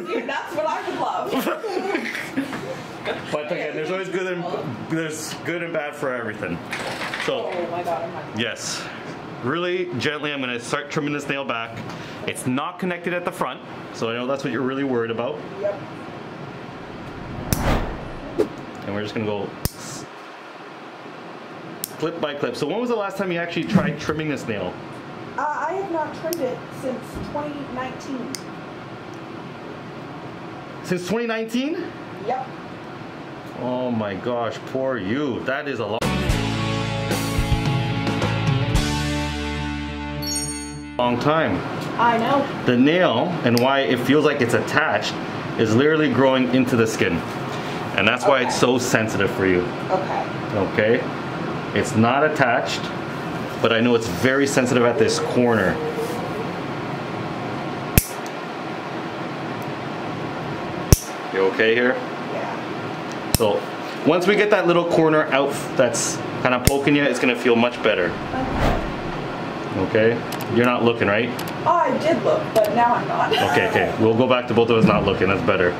That's what I would love. But again, there's always good and there's good and bad for everything. So Oh my god, yes, really gently, I'm gonna start trimming this nail back. It's not connected at the front, so I know that's what you're really worried about. Yep. And we're just gonna go clip by clip. So when was the last time you actually tried trimming this nail? Uh, I have not trimmed it since 2019. Since 2019? Yep. Oh my gosh, poor you. That is a long, long time. I know. The nail and why it feels like it's attached is literally growing into the skin. And that's why it's so sensitive for you. Okay. Okay? It's not attached, but I know it's very sensitive at this corner. You okay here? Yeah. So once we get that little corner out that's kind of poking you, it's gonna feel much better. Okay. Okay? You're not looking, right? Oh, I did look, but now I'm not. Okay, okay. We'll go back to both of us not looking. That's better.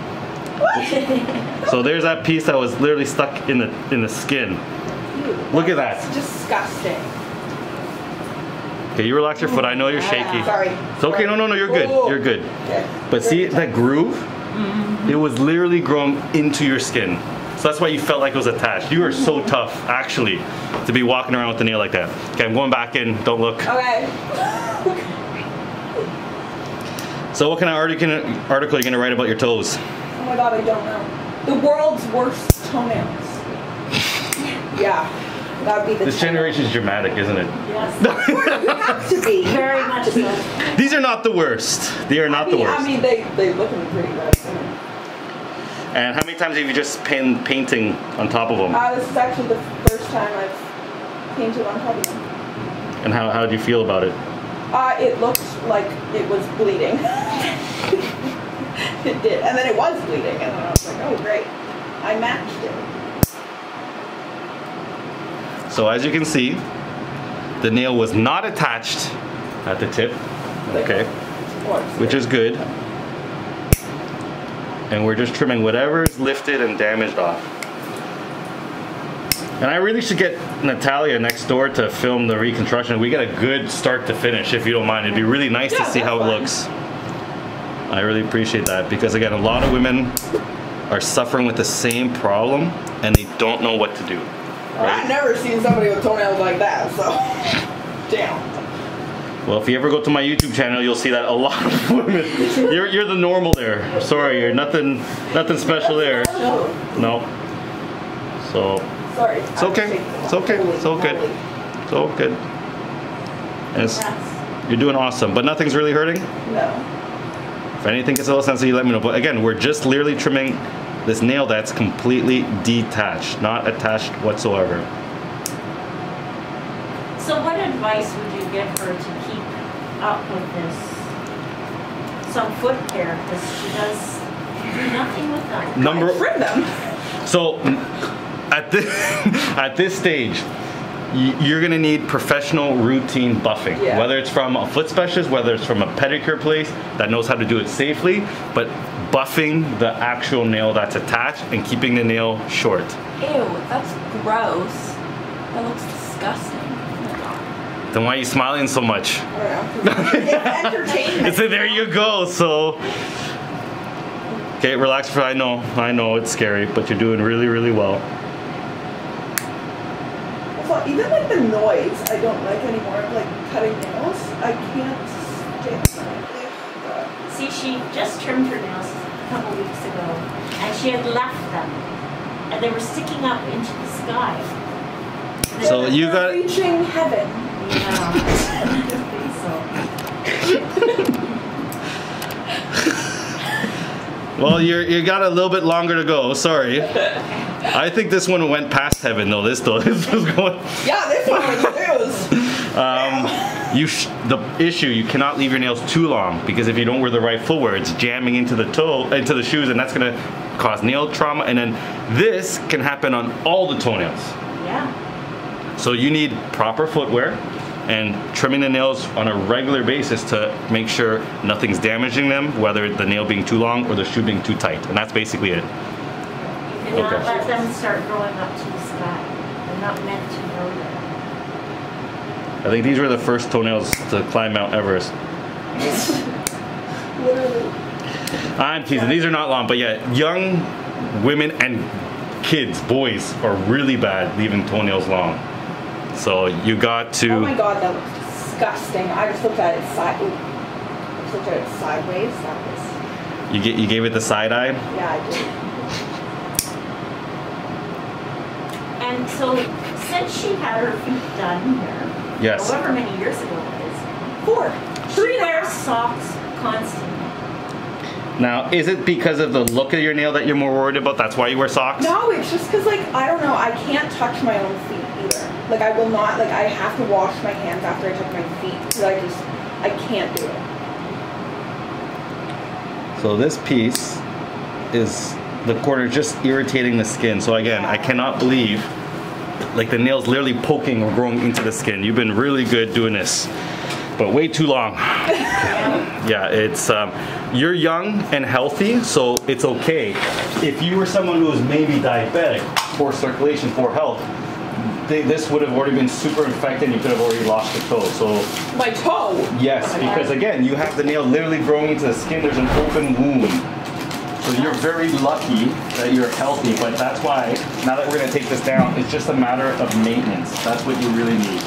So there's that piece that was literally stuck in the in the skin. Ew, Look at that. It's disgusting. Okay, you relax your foot. I know you're shaky. Sorry. It's okay. No, no, no. You're good. You're good. But see that groove? It was literally grown into your skin. So that's why you felt like it was attached. You are so tough, actually, to be walking around with the nail like that. Okay, I'm going back in. Don't look. Okay. So what kind of article, article are you going to write about your toes? Oh my god, I don't know. The world's worst toenails. yeah. That would be the This title. generation is dramatic, isn't it? Yes, You have to be. very much so. These are not the worst. They are not I the worst. I mean, they, they look pretty good. And how many times have you just pinned painting on top of them? Uh, this is actually the first time I've painted on top of them. And how, how do you feel about it? Uh, it looked like it was bleeding. it did. And then it was bleeding. And then I was like, oh, great. I matched it. So as you can see, the nail was not attached at the tip. Okay. Which is good. And we're just trimming whatever is lifted and damaged off. And I really should get Natalia next door to film the reconstruction. We get a good start to finish, if you don't mind. It'd be really nice Yeah, to see how it looks. I really appreciate that because again, a lot of women are suffering with the same problem and they don't know what to do. Well, I've never seen somebody with toenails like that, so. Damn. Well, if you ever go to my YouTube channel, you'll see that a lot of women. You're, you're the normal there. Sorry, you're nothing nothing special there. No. So Sorry. it's okay. It's okay. It's all good. It's all good. And it's, you're doing awesome, but nothing's really hurting. No. If anything gets a little sensitive, let me know. But again, we're just literally trimming this nail that's completely detached, not attached whatsoever. So what advice would you give her to keep up with this? Some foot care, because she does do nothing with them. Number Trim them. So at this at this stage, you're gonna need professional routine buffing. Yeah. Whether it's from a foot specialist, whether it's from a pedicure place that knows how to do it safely, but buffing the actual nail that's attached and keeping the nail short. Ew, that's gross. That looks disgusting. My god. Then why are you smiling so much? I don't know. It's entertainment. It's there you go. So okay, relax. For I know, I know it's scary, but you're doing really, really well. Also, even like the noise, I don't like anymore. Like cutting nails, I can't stand it. See, she just trimmed her nails a couple weeks ago, and she had left them, and they were sticking up into the sky. So you got reaching heaven. Yeah. Well, you're you got a little bit longer to go. Sorry. I think this one went past heaven though. This though, this was going. Yeah, this one was. Um, you sh- the issue you cannot leave your nails too long because if you don't wear the right footwear, it's jamming into the toe into the shoes, and that's gonna cause nail trauma. And then this can happen on all the toenails. yeah. So you need proper footwear, and trimming the nails on a regular basis to make sure nothing's damaging them, whether the nail being too long or the shoe being too tight. And that's basically it. You cannot Okay. let them start growing up to the sky. They're not meant to grow there. I think these were the first toenails to climb Mount Everest. Literally. I'm teasing. These are not long, but yeah, young women and kids, boys, are really bad leaving toenails long. So you got to. Oh my god, that looks disgusting. I just looked at it side. I just looked at it sideways. That was. You get you gave it the side eye. Yeah, I did. And so, since she had her feet done here, Yes. however many years ago it is, Four. Three there. socks constantly. Now, is it because of the look of your nail that you're more worried about? That's why you wear socks. No, it's just because like I don't know. I can't touch my own feet either. Like I will not. Like I have to wash my hands after I touch my feet because I just I can't do it. So this piece is the corner just irritating the skin. So again, I cannot believe like the nails literally poking or growing into the skin. You've been really good doing this, but way too long. yeah, it's um, you're young and healthy, so it's okay. If you were someone who was maybe diabetic, poor circulation, poor health, they, this would have already been super infected. and You could have already lost your toe. So My toe. Yes, because again, you have the nail literally growing into the skin. There's an open wound. So you're very lucky that you're healthy, but that's why, now that we're gonna take this down, it's just a matter of maintenance. That's what you really need.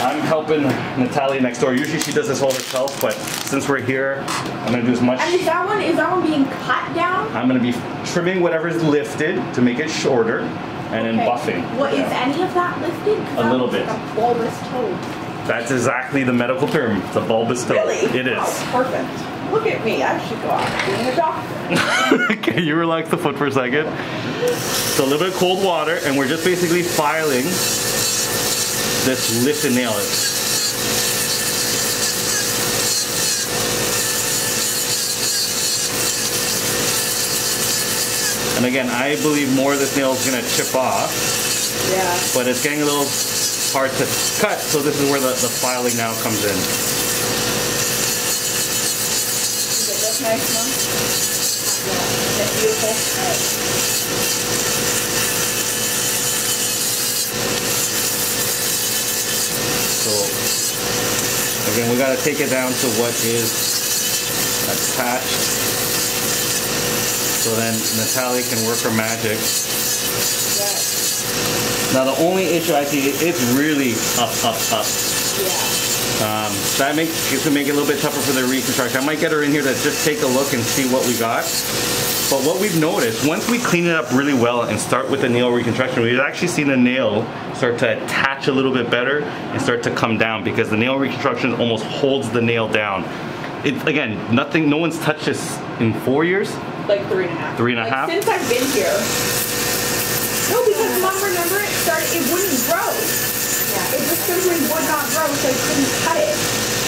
I'm helping Natalia next door. Usually she does this all herself, but since we're here, I'm gonna do as much. And is that one is that one being cut down? I'm gonna be trimming whatever's lifted to make it shorter and then buffing. What is Yeah. any of that lifted? A little bit. Like a bulbous toe. That's exactly the medical term. It's a bulbous toe. Really? It is. Oh, perfect. Look at me. I should go out being a doctor. okay, you relax the foot for a second. So a little bit of cold water, and we're just basically filing this lifted nail. And again, I believe more of this nail is gonna chip off, Yeah. but it's getting a little hard to cut, so this is where the, the filing now comes in. Does it look nice, Mom? Yeah. Is it beautiful? So again, we gotta take it down to what is attached. So then Natalia can work her magic. Yeah. Now the only issue I see, it's really up, up, up. Yeah. Um, that makes it could make it a little bit tougher for the reconstruction. I might get her in here to just take a look and see what we got. But what we've noticed, once we clean it up really well and start with the nail reconstruction, we've actually seen the nail start to attach a little bit better and start to come down because the nail reconstruction almost holds the nail down. It, again, nothing, no one's touched this in four years. Like three and a half. Three and a like half? Since I've been here. No, because Mom, remember it started. It wouldn't grow. Yeah. It just simply would not grow, so I couldn't cut it.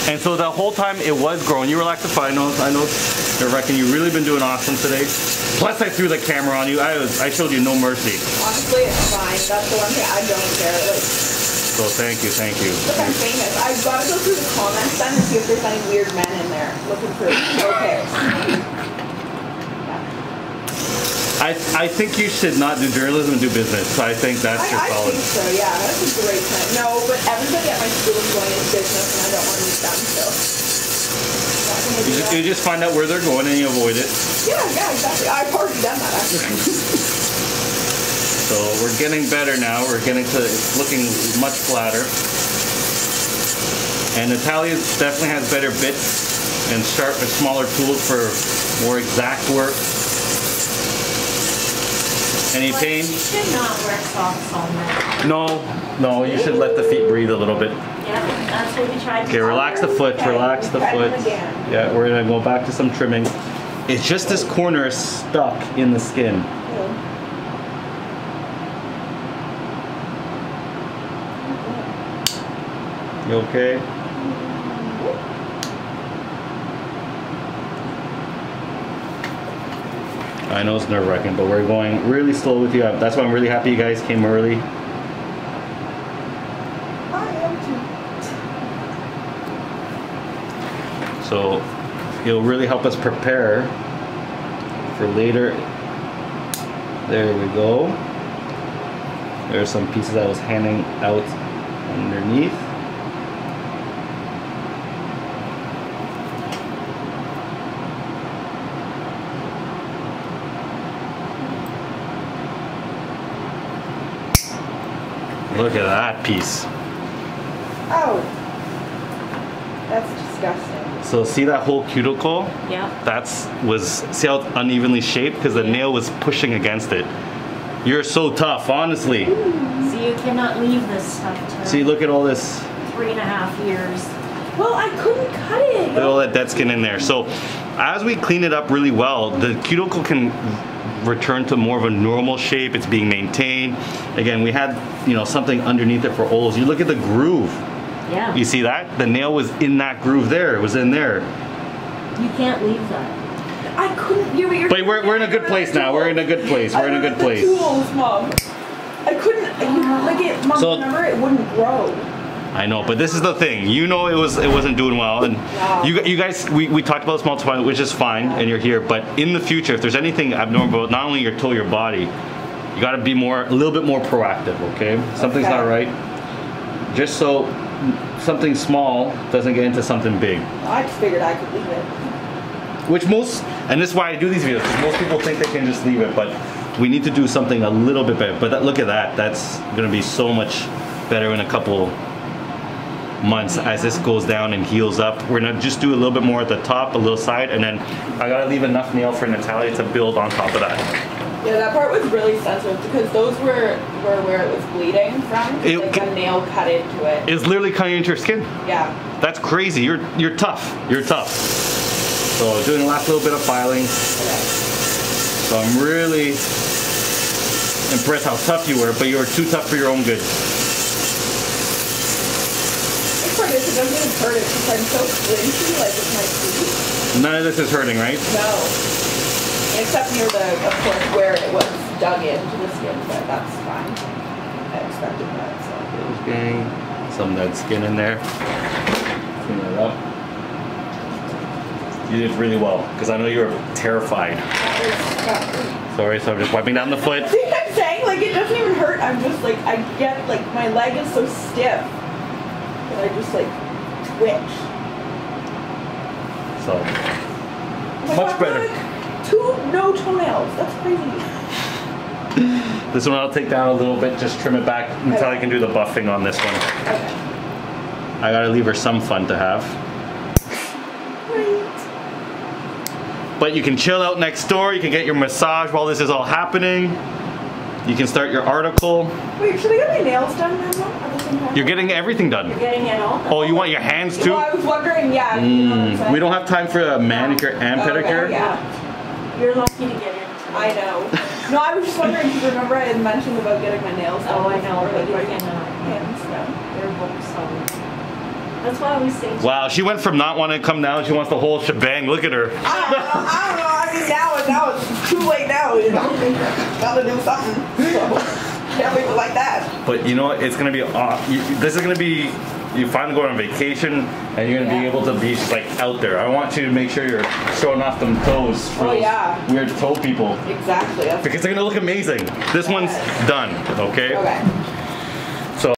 And so the whole time it was growing. You fine nose. I know you're reckon you've really been doing awesome today. Plus I threw the camera on you. I was I showed you no mercy. Honestly, it's fine. That's the one thing I don't care. Like, So thank you, thank you. look, I'm famous. I've got to go through the comments then and see if there's any weird men in there looking for okay. I I think you should not do journalism and do business. So I think that's I, your I think so, yeah. That's a great plan. No, but everybody at my school is going into business and I don't want to meet them, so. Not gonna do You just, you just find out where they're going and you avoid it. Yeah, yeah, exactly. I've already done that actually. So we're getting better now. We're getting to it's looking much flatter. And Natalia definitely has better bits and sharp and smaller tools for more exact work. Any pain? She should not wear socks all night. No, no, you should let the feet breathe a little bit. Yeah, that's what we tried to Okay, relax the foot, Okay, relax the foot. Yeah, we're gonna go back to some trimming. It's just this corner is stuck in the skin. You okay? I know it's nerve wracking, but we're going really slow with you. That's why I'm really happy you guys came early. So it'll really help us prepare for later. There we go. There are some pieces I was handing out underneath. Look at that piece. Oh. That's disgusting. So see that whole cuticle? Yeah. That's was see how it's unevenly shaped because the nail was pushing against it. You're so tough, honestly. So you cannot leave this stuff to See, look at all this, three and a half years. Well, I couldn't cut it. look at all that dead skin in there. So, as we clean it up really well, the cuticle can return to more of a normal shape. It's being maintained. Again, we had you know something underneath it for holes. You look at the groove. Yeah. You see that? The nail was in that groove there. It was in there. You can't leave that. I couldn't. You're, you're But we're, we're in a good place now. We're in a good place. We're in a good The place. tools, mom. I couldn't. You, know, like it, mom. So- remember, it wouldn't grow. I know, but this is the thing. You know, it was it wasn't doing well, and Yeah. you you guys we, we talked about this multiple times, which is fine, and you're here. But in the future, if there's anything abnormal, not only your toe, your body, you got to be more a little bit more proactive. Okay, something's Okay. not right. Just so something small doesn't get into something big. I just figured I could leave it. Which most, and this is why I do these videos, because most people think they can just leave it, but we need to do something a little bit better. But that, look at that, that's gonna be so much better in a couple months as this goes down and heals up. We're gonna just do a little bit more at the top, a little side, and then I gotta leave enough nail for Natalia to build on top of that. Yeah, that part was really sensitive because those were were where it was bleeding from. It- like a nail cut into it. It's literally cutting into your skin. yeah. That's crazy, you're, you're tough, you're tough. So doing the last little bit of filing. Okay. So I'm really impressed how tough you were, but you were too tough for your own good. It's for this. It doesn't hurt it because I'm so clinchy, like with my teeth. None of this is hurting, right? No. Except near the, of course, where it was dug into the skin, but that's fine. I expected that. So. There's gang, some dead skin in there. Clean it up. You did really well, because I know you were terrified. That was, that Sorry, so I'm just wiping down the foot. See what I'm saying? Like, it doesn't even hurt. I'm just like, I get, like, my leg is so stiff that I just, like, twitch. So, Much "I've better. Two, no toenails. That's crazy. this one I'll take down a little bit, just trim it back until I can do the buffing on this one. Okay. I gotta leave her some fun to have. Great. But you can chill out next door, you can get your massage while this is all happening. You can start your article. Wait, should I get my nails done now Mom, at the same time? You're getting everything done. You're getting it all. Oh, you want your hands too? Well, I was wondering, yeah. you know what I'm Mm, we don't have time for a manicure and Okay, pedicure. yeah. You're lucky to get into I know. No, I was just wondering because remember I had mentioned about getting my nails done. Oh, I know, before, but you my cannot. hands done. They're both solid. That's why I always say. Wow, she went from not wanting to come down, she wants the whole shebang. Look at her. I don't know. I don't know. I mean, now, now it's too late now. You know, gotta do something. So, leave it like that. But you know what? It's gonna be. you, this is gonna be. You finally going on vacation, and you're gonna be able to be just like out there. I want you to make sure you're showing off them toes for Oh, those yeah. weird toe people Exactly. That's because they're gonna look amazing. This one's done. Okay. okay.